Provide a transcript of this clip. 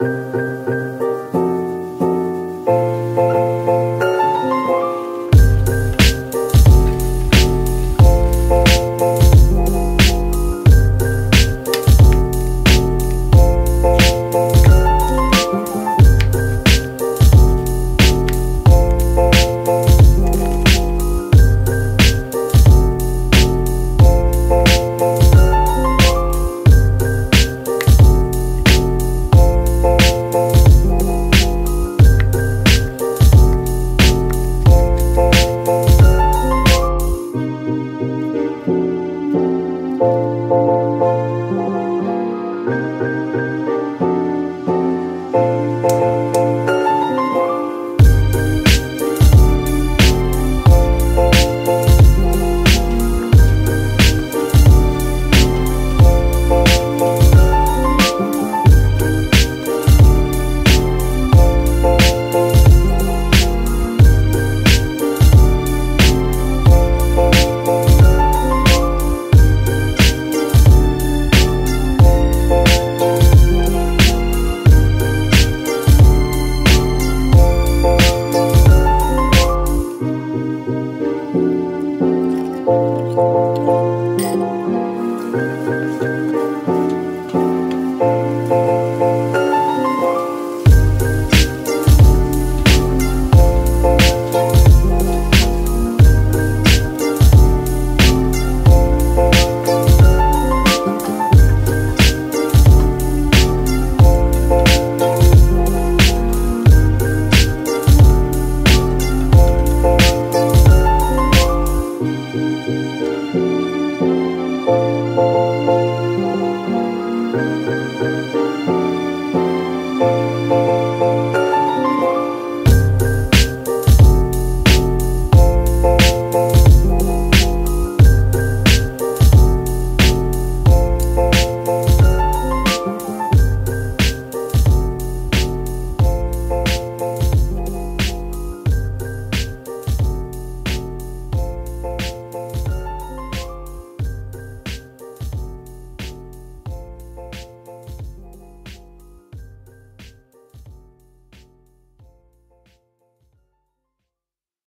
you Música